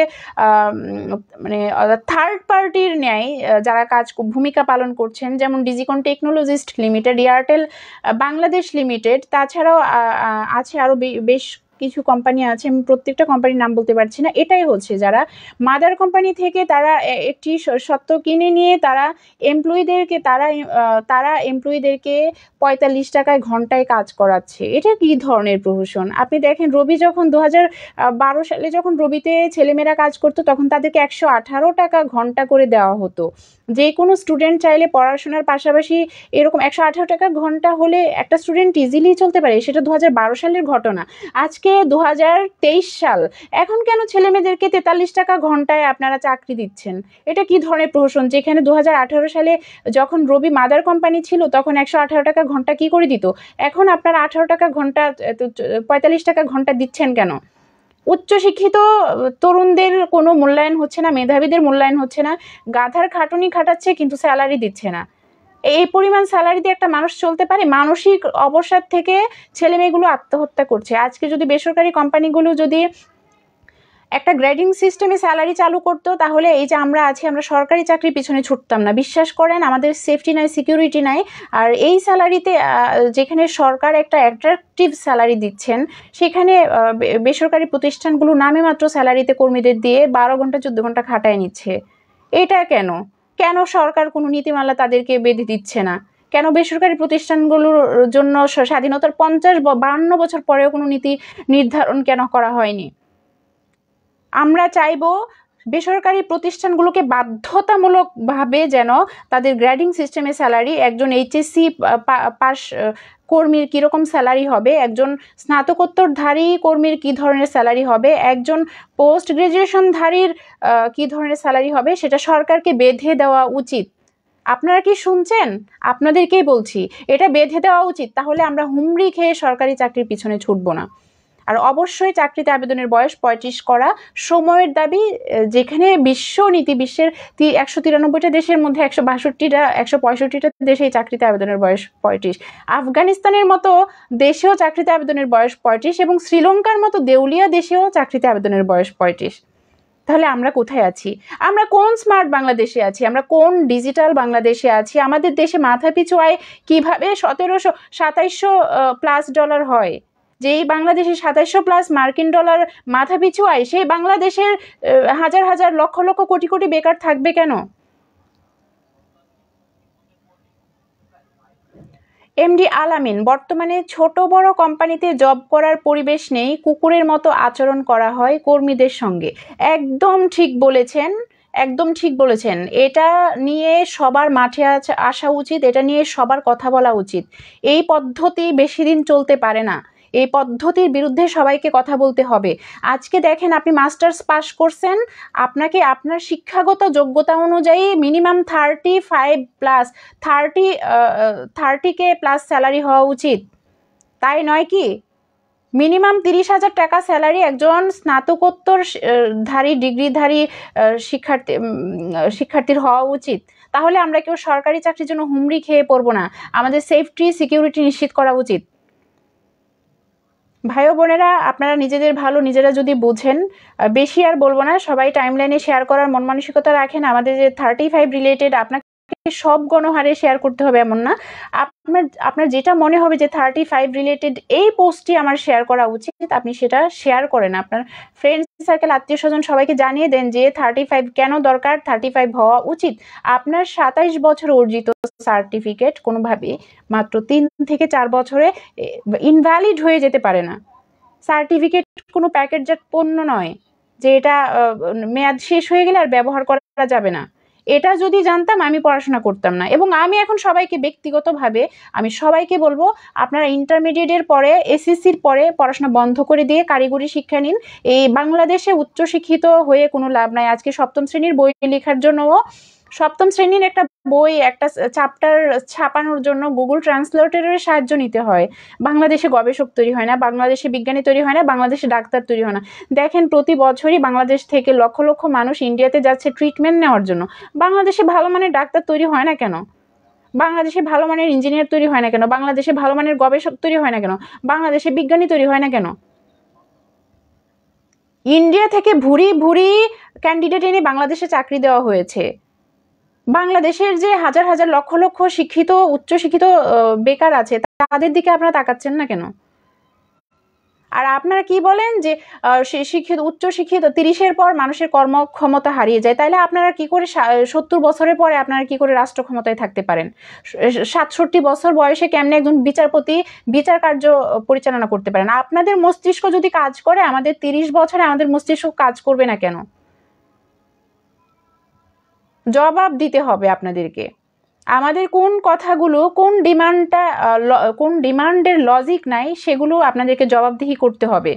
মানে থার্ড পার্টির ন্যায় যারা কাজ, ভূমিকা পালন করছেন, যেমন Digicon Technologist Limited Airtel Bangladesh Limited তাছাড়াও আছে আরও বেশ কিছু কোম্পানি আছে, আমি প্রত্যেকটা কোম্পানির নাম বলতে পারছি না। এটাই হচ্ছে যারা মাদার কোম্পানি থেকে তারা একটি সত্ত্ব কিনে নিয়ে তারা এমপ্লয়ীদেরকে তারা তারা এমপ্লয়ীদেরকে পঁয়তাল্লিশ টাকায় ঘন্টায় কাজ করাচ্ছে। এটা কি ধরনের প্রহসন? আপনি দেখেন রবি যখন দু বারো সালে যখন রবিতে ছেলেমেয়েরা কাজ করতো, তখন তাদেরকে একশো আঠারো টাকা ঘণ্টা করে দেওয়া হতো। যে কোনো স্টুডেন্ট চাইলে পড়াশোনার পাশাপাশি এরকম একশো আঠারো টাকা ঘণ্টা হলে একটা স্টুডেন্ট ইজিলি চলতে পারে। সেটা দু হাজার বারো সালের ঘটনা। আজকে দু হাজার তেইশ সাল। এখন কেন ছেলে মেয়েদেরকে তেতাল্লিশ টাকা ঘন্টায় আপনারা চাকরি দিচ্ছেন? এটা কি ধরনের প্রহসন? যেখানে দু হাজার আঠারো সালে যখন রবি মাদার কোম্পানি ছিল, তখন একশো আঠারো টাকা ঘণ্টা কি করে দিত? এখন আপনারা আঠারো টাকা ঘণ্টা পঁয়তাল্লিশ টাকা ঘণ্টা দিচ্ছেন কেন? উচ্চশিক্ষিত তরুণদের কোনো মূল্যায়ন হচ্ছে না, মেধাবীদের মূল্যায়ন হচ্ছে না। গাধার খাটুনি খাটাচ্ছে, কিন্তু স্যালারি দিচ্ছে না। এই পরিমাণ স্যালারি দিয়ে একটা মানুষ চলতে পারে, মানসিক অবসাদ থেকে ছেলে মেয়েগুলো আত্মহত্যা করছে। আজকে যদি বেসরকারি কোম্পানিগুলো যদি একটা গ্রেডিং সিস্টেমে স্যালারি চালু করতো, তাহলে এই যে আমরা আছি, আমরা সরকারি চাকরির পিছনে ছুটতাম না। বিশ্বাস করেন, আমাদের সেফটি নাই সিকিউরিটি নাই, আর এই স্যালারিতে যেখানে সরকার একটা অ্যাট্রাকটিভ স্যালারি দিচ্ছেন, সেখানে বেসরকারি প্রতিষ্ঠানগুলো নামে মাত্র স্যালারিতে কর্মীদের দিয়ে বারো ঘণ্টা, চোদ্দ ঘণ্টা খাটায় নিচ্ছে। এটা কেন? কেন সরকার কোনো নীতিমালা তাদেরকে বেঁধে দিচ্ছে না? কেন বেসরকারি প্রতিষ্ঠানগুলোর জন্য স্বাধীনতার পঞ্চাশ বা বান্ন বছর পরেও কোনো নীতি নির্ধারণ কেন করা হয়নি? আমরা চাইব বেসরকারি প্রতিষ্ঠানগুলোকে বাধ্যতামূলকভাবে যেন তাদের গ্রেডিং সিস্টেমে স্যালারি একজন এইচএসসি পাস কর্মীর কীরকম স্যালারি হবে? একজন স্নাতকোত্তরধারী কর্মীর কী ধরনের স্যালারি হবে? একজন পোস্ট গ্রাজুয়েশনধারীর কী ধরনের স্যালারি হবে? সেটা সরকারকে বেঁধে দেওয়া উচিত। আপনারা কি শুনছেন? আপনাদেরকেই বলছি, এটা বেঁধে দেওয়া উচিত। তাহলে আমরা হুমড়ি খেয়ে সরকারি চাকরির পিছনে ছুটবো না। আর অবশ্যই চাকরিতে আবেদনের বয়স পঁয়ত্রিশ করা সময়ের দাবি যেখানে বিশ্ব নীতি বিশ্বের একশো তিরানব্বইটা দেশের মধ্যে একশো বাষট্টিটা, একশো পঁয়ষট্টিটা দেশে চাকরিতে আবেদনের বয়স পঁয়ত্রিশ। আফগানিস্তানের মতো দেশেও চাকরিতে আবেদনের বয়স পঁয়ত্রিশ এবং শ্রীলঙ্কার মতো দেউলিয়া দেশেও চাকরিতে আবেদনের বয়স পঁয়ত্রিশ। তাহলে আমরা কোথায় আছি? আমরা কোন স্মার্ট বাংলাদেশে আছি? আমরা কোন ডিজিটাল বাংলাদেশে আছি? আমাদের দেশে মাথা পিছু আয় কীভাবে সতেরোশো সাতাইশশো প্লাস ডলার হয়? যেই বাংলাদেশে সাতাইশশো প্লাস মার্কিন ডলার মাথা পিছু আয়, সেই বাংলাদেশের হাজার হাজার, লক্ষ লক্ষ, কোটি কোটি বেকার থাকবে কেন? এমডি আলামিন বর্তমানে ছোট বড় কোম্পানিতে জব করার পরিবেশ নেই, কুকুরের মতো আচরণ করা হয় কর্মীদের সঙ্গে। একদম ঠিক বলেছেন, একদম ঠিক বলেছেন। এটা নিয়ে সবার মাঠে আসা উচিত, এটা নিয়ে সবার কথা বলা উচিত। এই পদ্ধতি বেশি দিন চলতে পারে না। এই পদ্ধতির বিরুদ্ধে সবাইকে কথা বলতে হবে। আজকে দেখেন আপনি মাস্টার্স পাস করছেন, আপনাকে আপনার শিক্ষাগত যোগ্যতা অনুযায়ী minimum thirty five plus thirty thirty K plus salary হওয়া উচিত। তাই নয় কি? মিনিমাম তিরিশ হাজার টাকা স্যালারি একজন স্নাতকোত্তর ধারী, ডিগ্রিধারী শিক্ষার্থী শিক্ষার্থীর হওয়া উচিত। তাহলে আমরা কেউ সরকারি চাকরির জন্য হুমড়ি খেয়ে পড়ব না। আমাদের সেফটি সিকিউরিটি নিশ্চিত করা উচিত। ভাই বোনেরা, আপনারা নিজেদের ভালো, নিজেরা যদি বোঝেন বেশি আর বলব না, সবাই টাইমলাইনে শেয়ার করার মন মানসিকতা রাখেন। আমাদের যে থার্টি ফাইভ রিলেটেড আপনাকে সব গণহারে শেয়ার করতে হবে এমন না। আপনার আপনার যেটা মনে হবে যে থার্টি ফাইভ রিলেটেড এই পোস্টটি আমার শেয়ার করা উচিত, আপনি সেটা শেয়ার করেন। আপনার ফ্রেন্ড সার্কেল আত্মীয় স্বজন সবাইকে জানিয়ে দেন যে থার্টি ফাইভ কেন দরকার? থার্টি ফাইভ হওয়া উচিত। আপনার সাতাইশ বছর অর্জিত সার্টিফিকেট কোনোভাবে মাত্র তিন থেকে চার বছরে ইনভ্যালিড হয়ে যেতে পারে না। সার্টিফিকেট কোনো প্যাকেটজাত পণ্য নয় যে এটা মেয়াদ শেষ হয়ে গেলে আর ব্যবহার করা যাবে না। এটা যদি জানতাম আমি পড়াশোনা করতাম না। এবং আমি এখন সবাইকে ব্যক্তিগতভাবে আমি সবাইকে বলব, আপনারা ইন্টারমিডিয়েটের পরে এসএসসির পরে পড়াশোনা বন্ধ করে দিয়ে কারিগরি শিক্ষা নিন। এই বাংলাদেশে উচ্চশিক্ষিত হয়ে কোনো লাভ নাই। আজকে সপ্তম শ্রেণির বই লেখার জন্যও সপ্তম শ্রেণির একটা বই, একটা চ্যাপ্টার ছাপানোর জন্য গুগল ট্রান্সলেটরের সাহায্য নিতে হয়। বাংলাদেশে গবেষক তৈরি হয় না, বাংলাদেশে বিজ্ঞানী তৈরি হয় না, বাংলাদেশে ডাক্তার তৈরি হয় না। দেখেন, প্রতি বছরই বাংলাদেশ থেকে লক্ষ লক্ষ মানুষ ইন্ডিয়াতে যাচ্ছে ট্রিটমেন্ট নেওয়ার জন্য। বাংলাদেশে ভালো মানের ডাক্তার তৈরি হয় না কেন? বাংলাদেশে ভালো মানের ইঞ্জিনিয়ার তৈরি হয় না কেন? বাংলাদেশে ভালো মানের গবেষক তৈরি হয় না কেন? বাংলাদেশে বিজ্ঞানী তৈরি হয় না কেন? ইন্ডিয়া থেকে ভুরি ভুরি ক্যান্ডিডেট এনে বাংলাদেশে চাকরি দেওয়া হয়েছে। বাংলাদেশের যে হাজার হাজার লক্ষ লক্ষ শিক্ষিত উচ্চশিক্ষিত বেকার আছে, তাদের দিকে আপনারা তাকাচ্ছেন না কেন? আর আপনারা কি বলেন যে শিক্ষিত, উচ্চ শিক্ষিত তিরিশের পর মানুষের কর্মক্ষমতা হারিয়ে যায় তাহলে আপনারা কি করে সত্তর বছরের পরে আপনারা কি করে রাষ্ট্র ক্ষমতায় থাকতে পারেন? সাতষট্টি বছর বয়সে কেমনে একজন বিচারপতি বিচার কার্য পরিচালনা করতে পারেন? আপনাদের মস্তিষ্ক যদি কাজ করে, আমাদের তিরিশ বছরে আমাদের মস্তিষ্ক কাজ করবে না কেন? জবাব দিতে হবে আপনাদেরকে। আমাদের কোন কথাগুলো, কোন ডিমান্ডটা কোন ডিমান্ডের লজিক নাই, সেগুলো আপনাদেরকে জবাবদিহি করতে হবে।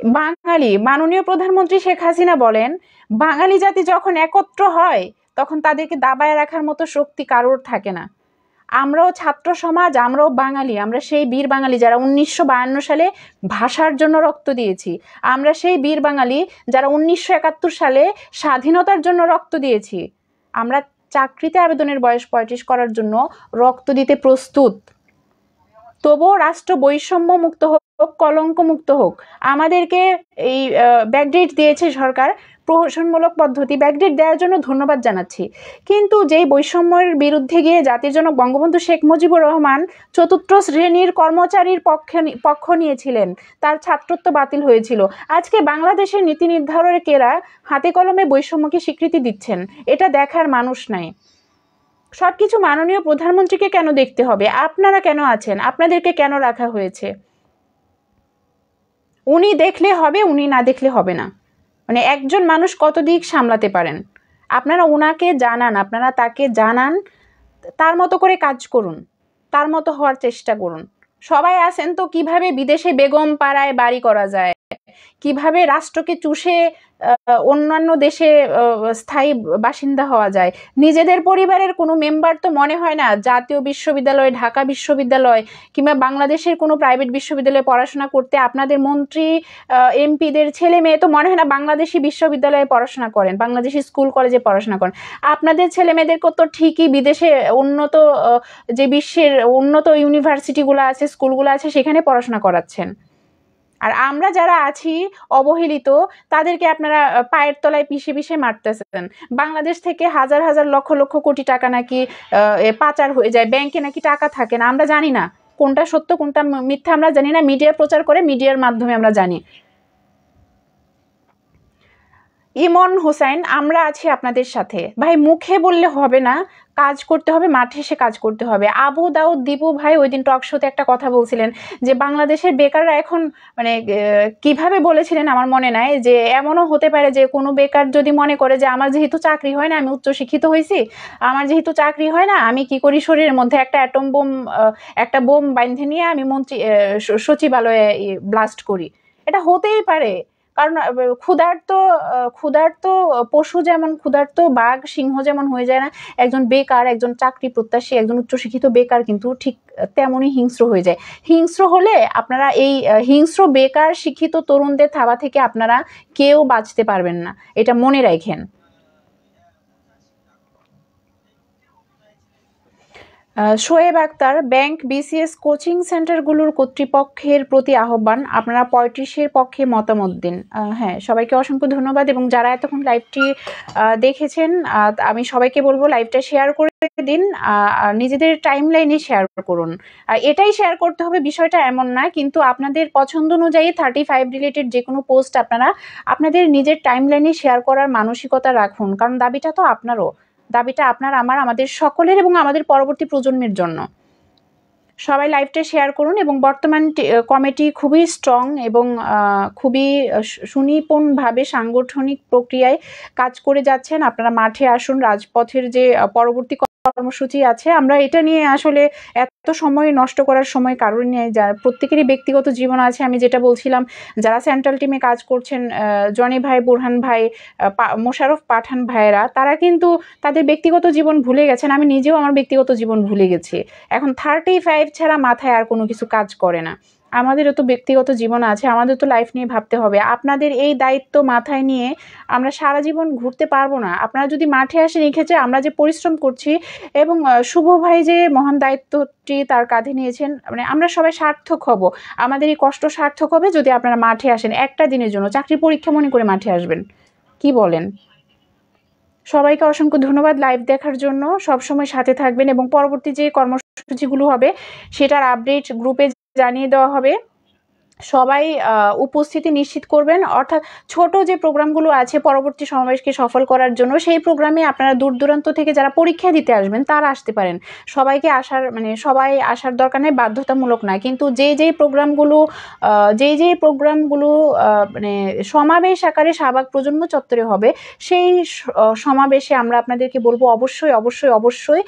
বাঙালি, মাননীয় প্রধানমন্ত্রী শেখ হাসিনা বলেন, বাঙালি জাতি যখন একত্র হয়, তখন তাদেরকে দাবায় রাখার মতো শক্তি কারোর থাকে না। আমরাও ছাত্র সমাজ, আমরাও বাঙালি, আমরা সেই বীর বাঙালি যারা উনিশশো বায়ান্ন সালে ভাষার জন্য রক্ত দিয়েছি, আমরা সেই বীর বাঙালি যারা উনিশশো একাত্তর সালে স্বাধীনতার জন্য রক্ত দিয়েছি, আমরা চাকরিতে আবেদনের বয়স পঁয়ত্রিশ করার জন্য রক্ত দিতে প্রস্তুত। তবুও রাষ্ট্র বৈষম্য মুক্ত হোক কলঙ্ক মুক্ত হোক, আমাদেরকে এই ব্যাকডেট দিয়েছে সরকার প্রহসনমূলক পদ্ধতি। ব্যাকডেট দেওয়ার জন্য ধন্যবাদ জানাচ্ছি। কিন্তু যেই বৈষম্যের বিরুদ্ধে গিয়ে জাতির জনক বঙ্গবন্ধু শেখ মুজিবুর রহমান চতুর্থ শ্রেণির কর্মচারীর পক্ষে পক্ষ নিয়েছিলেন, তার ছাত্রত্ব বাতিল হয়েছিল। আজকে বাংলাদেশের নীতি নির্ধারকেরা হাতে কলমে বৈষম্যকে স্বীকৃতি দিচ্ছেন, এটা দেখার মানুষ নাই। সব কিছু মাননীয় প্রধানমন্ত্রীকে কেন দেখতে হবে? আপনারা কেন আছেন? আপনাদেরকে কেন রাখা হয়েছে? উনি দেখলে হবে, উনি না দেখলে হবে না। মানে একজন মানুষ কত দিক সামলাতে পারেন? আপনারা ওনাকে জানান, আপনারা তাকে জানান, তার মতো করে কাজ করুন, তার মতো হওয়ার চেষ্টা করুন। সবাই আসেন তো, কীভাবে বিদেশে বেগম পাড়ায় বাড়ি করা যায়? কীভাবে রাষ্ট্রকে চুষে অন্যান্য দেশে স্থায়ী বাসিন্দা হওয়া যায়। নিজেদের পরিবারের কোনো মেম্বার তো মনে হয় না, জাতীয় বিশ্ববিদ্যালয়, ঢাকা বিশ্ববিদ্যালয় কিংবা বাংলাদেশের কোনো প্রাইভেট বিশ্ববিদ্যালয়ে পড়াশোনা করতে আপনাদের মন্ত্রী এমপিদের ছেলে মেয়ে তো মনে হয় না বাংলাদেশি বিশ্ববিদ্যালয়ে পড়াশোনা করেন, বাংলাদেশি স্কুল কলেজে পড়াশোনা করেন। আপনাদের ছেলে মেয়েদেরকে তো ঠিকই বিদেশে উন্নত যে বিশ্বের উন্নত ইউনিভার্সিটিগুলো আছে, স্কুলগুলো আছে, সেখানে পড়াশোনা করাচ্ছেন। আর আমরা যারা আছি অবহেলিত, তাদেরকে আপনারা পায়ের তলায় পিষে পিষে মারতেছেন। বাংলাদেশ থেকে হাজার হাজার লক্ষ লক্ষ কোটি টাকা নাকি পাচার হয়ে যায়, ব্যাংকে নাকি টাকা থাকে না, আমরা জানি না। কোনটা সত্য, কোনটা মিথ্যা আমরা জানি না, মিডিয়া প্রচার করে মিডিয়ার মাধ্যমে আমরা জানি। ইমন হোসেন, আমরা আছি আপনাদের সাথে। ভাই, মুখে বললে হবে না, কাজ করতে হবে, মাঠে এসে কাজ করতে হবে। আবু দাউদ, দীপু ভাই ওই দিন টক শোতে একটা কথা বলছিলেন যে, বাংলাদেশের বেকাররা এখন মানে কীভাবে বলেছিলেন আমার মনে নাই যে, এমনও হতে পারে যে, কোনো বেকার যদি মনে করে যে, আমার যেহেতু চাকরি হয় না, আমি উচ্চশিক্ষিত হয়েছি, আমার যেহেতু চাকরি হয় না, আমি কি করি শরীরের মধ্যে একটা অ্যাটম বোম একটা বোম বাইন্ধে নিয়ে আমি মন্ত্রী সচিবালয়ে ব্লাস্ট করি। এটা হতেই পারে। কারণ ক্ষুধার্ত ক্ষুধার্ত পশু যেমন, ক্ষুধার্ত বাঘ, সিংহ যেমন হয়ে যায় না, একজন বেকার, একজন চাকরি প্রত্যাশী, একজন উচ্চশিক্ষিত বেকার কিন্তু ঠিক তেমনই হিংস্র হয়ে যায়। হিংস্র হলে আপনারা এই হিংস্র, বেকার, শিক্ষিত তরুণদের থাবা থেকে আপনারা কেউ বাঁচতে পারবেন না। এটা মনে রাখেন। Shoaib Akhtar, bank, BCS, coaching সেন্টারগুলোর কর্তৃপক্ষের প্রতি আহ্বান, আপনারা পঁয়ত্রিশের পক্ষে মতামত দিন। হ্যাঁ সবাইকে অসংখ্য ধন্যবাদ এবং যারা এতক্ষণ লাইভটি দেখেছেন আমি সবাইকে বলব লাইভটা শেয়ার করে দিন নিজেদের টাইম লাইনে শেয়ার করুন। এটাই শেয়ার করতে হবে, বিষয়টা এমন না, কিন্তু আপনাদের পছন্দ অনুযায়ী থার্টি ফাইভ রিলেটেড যে কোনো পোস্ট আপনারা, আপনাদের নিজের টাইম লাইনে শেয়ার করার মানসিকতা রাখুন, কারণ দাবিটা তো আপনারও। দাবিটা আপনার, আমার, আমাদের সকলের এবং আমাদের পরবর্তী প্রজন্মের জন্য। সবাই লাইভটা শেয়ার করুন এবং বর্তমান কমিটি খুবই স্ট্রং এবং খুবই সুনিপুণভাবে সাংগঠনিক প্রক্রিয়ায় কাজ করে যাচ্ছেন। আপনারা মাঠে আসুন, রাজপথের যে পরবর্তী কর্মসূচি আছে। আমরা এটা নিয়ে আসলে এত সময় নষ্ট করার সময় কারোর নেই। যা প্রত্যেকেরই ব্যক্তিগত জীবন আছে। আমি যেটা বলছিলাম, যারা সেন্ট্রাল টিমে কাজ করছেন জনি ভাই, বুরহান ভাই মোশারফ পাঠান ভাইয়েরা, তারা কিন্তু তাদের ব্যক্তিগত জীবন ভুলে গেছেন। আমি নিজেও আমার ব্যক্তিগত জীবন ভুলে গেছি। এখন থার্টি ফাইভ ছাড়া মাথায় আর কোনো কিছু কাজ করে না। আমাদেরও তো ব্যক্তিগত জীবন আছে, আমাদের তো লাইফ নিয়ে ভাবতে হবে। আপনাদের এই দায়িত্ব মাথায় নিয়ে আমরা সারা জীবন ঘুরতে পারব না। আপনারা যদি মাঠে আসেন, এক্ষেত্রে আমরা যে পরিশ্রম করছি এবং শুভ ভাই যে মহান দায়িত্বটি তার কাঁধে নিয়েছেন মানে আমরা সবাই সার্থক হব। আমাদের এই কষ্ট সার্থক হবে যদি আপনারা মাঠে আসেন একটা দিনের জন্য। চাকরি পরীক্ষা মনে করে মাঠে আসবেন। কি বলেন? সবাইকে অসংখ্য ধন্যবাদ লাইভ দেখার জন্য। সবসময় সাথে থাকবেন এবং পরবর্তী যে কর্মসূচিগুলো হবে, সেটার আপডেট গ্রুপে জানিয়ে দেওয়া হবে। সবাই উপস্থিতি নিশ্চিত করবেন। অর্থাৎ ছোট যে প্রোগ্রামগুলো আছে পরবর্তী সমাবেশকে সফল করার জন্য, সেই প্রোগ্রামে আপনারা দূর দূরান্ত থেকে যারা পরীক্ষা দিতে আসবেন, তারা আসতে পারেন। সবাইকে আসার মানে সবাই আসার দরকার নেই, বাধ্যতামূলক না কিন্তু যে যেই প্রোগ্রামগুলো যেই যেই প্রোগ্রামগুলো মানে সমাবেশ আকারে শাহবাগ প্রজন্ম চত্বরে হবে, সেই সমাবেশে আমরা আপনাদেরকে বলব অবশ্যই অবশ্যই অবশ্যই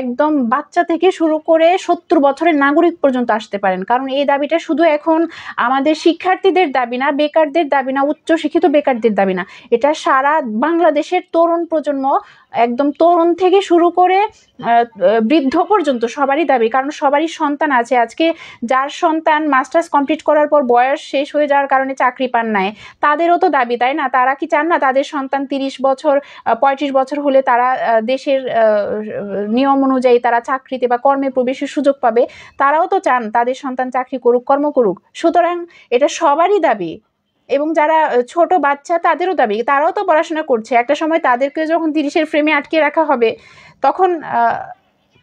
একদম বাচ্চা থেকে শুরু করে সত্তর বছরের নাগরিক পর্যন্ত আসতে পারেন। কারণ এই দাবিটা শুধু এখন আমাদের শিক্ষার্থীদের দাবি না, বেকারদের দাবি না, উচ্চশিক্ষিত বেকারদের দাবি না। এটা সারা বাংলাদেশের তরুণ প্রজন্ম একদম তরুণ থেকে শুরু করে বৃদ্ধ পর্যন্ত সবারই দাবি। কারণ সবারই সন্তান আছে। আজকে যার সন্তান মাস্টার্স কমপ্লিট করার পর বয়স শেষ হয়ে যাওয়ার কারণে চাকরি পান নাই, তাদেরও তো দাবি, তাই না? তারা কি চান না তাদের সন্তান তিরিশ বছর পঁয়ত্রিশ বছর হলে তারা দেশের নিয়ম অনুযায়ী তারা চাকরিতে বা কর্মে প্রবেশের সুযোগ পাবে? তারাও তো চান তাদের সন্তান চাকরি করুক, কর্ম করুক। সুতরাং এটা সবারই দাবি। এবং যারা ছোট বাচ্চা তাদেরও দাবি, তারাও তো পড়াশোনা করছে। একটা সময় তাদেরকে যখন তিরিশের ফ্রেমে আটকে রাখা হবে, তখন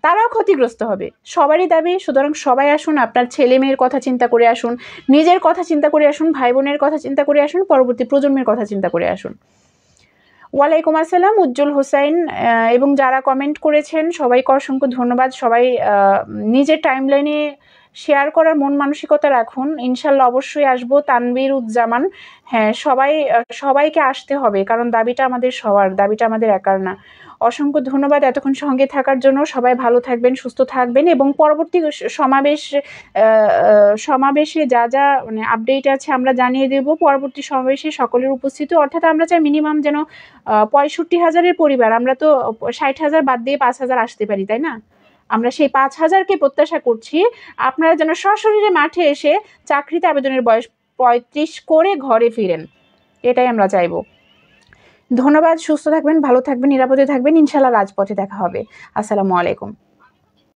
তারাও ক্ষতিগ্রস্ত হবে। সবারই দাবি, সুতরাং সবাই আসুন, আপনার ছেলে মেয়ের কথা চিন্তা করে আসুন, নিজের কথা চিন্তা করে আসুন, ভাই বোনের কথা চিন্তা করে আসুন, পরবর্তী প্রজন্মের কথা চিন্তা করে আসুন। ওয়ালাইকুম আসসালাম, উজ্জ্বল হোসাইন এবং যারা কমেন্ট করেছেন, সবাইকে অসংখ্য ধন্যবাদ। সবাই নিজের টাইমলাইনে শেয়ার করার মন মানসিকতা রাখুন। ইনশাল্লাহ অবশ্যই আসব। তানবির উজ্জামান হ্যাঁ সবাই, সবাইকে আসতে হবে, কারণ দাবিটা আমাদের সবার, দাবিটা আমাদের একার না। অসংখ্য ধন্যবাদ এতক্ষণ সঙ্গে থাকার জন্য। সবাই ভালো থাকবেন, সুস্থ থাকবেন এবং পরবর্তী সমাবেশ সমাবেশে যা যা মানে আপডেট আছে আমরা জানিয়ে দেব। পরবর্তী সমাবেশে সকলের উপস্থিতি, অর্থাৎ আমরা চাই মিনিমাম যেন পঁয়ষট্টি হাজারের পরিবার, আমরা তো ষাট হাজার বাদ দিয়ে পাঁচ হাজার আসতে পারি, তাই না? আমরা সেই পাঁচ হাজারকে প্রত্যাশা করছি। আপনারা যেন সশরীরে মাঠে এসে চাকরিতে আবেদনের বয়স পঁয়ত্রিশ করে ঘরে ফিরেন। এটাই আমরা চাইব। ধন্যবাদ, সুস্থ থাকবেন, ভালো থাকবেন, নিরাপদে থাকবেন। ইনশাল্লাহ রাজপথে দেখা হবে। আসসালামু আলাইকুম।